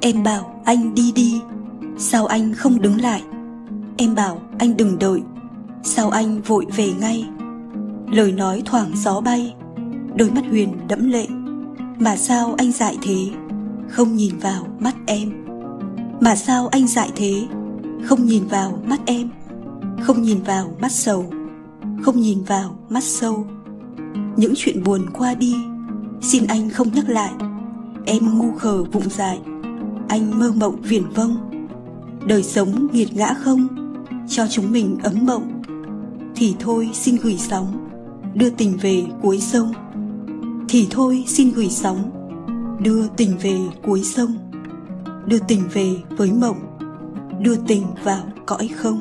Em bảo anh đi đi. Sao anh không đứng lại? Em bảo anh đừng đợi. Sao anh vội về ngay? Lời nói thoảng gió bay, Đôi mắt Huyền đẫm lệ. Mà sao anh dại thế? Không nhìn vào mắt em. Mà sao anh dại thế? Không nhìn vào mắt em. Không nhìn vào mắt sầu. Không nhìn vào mắt sâu. Những chuyện buồn qua đi. Xin anh không nhắc lại. Em ngu khờ vụng dại. Anh mơ mộng viển vông. Đời sống nghiệt ngã không, Cho chúng mình ấm mộng. Thì thôi xin gửi sóng, Đưa tình về cuối sông. Thì thôi xin gửi sóng, Đưa tình về cuối sông. Đưa tình về với mộng, Đưa tình vào cõi không.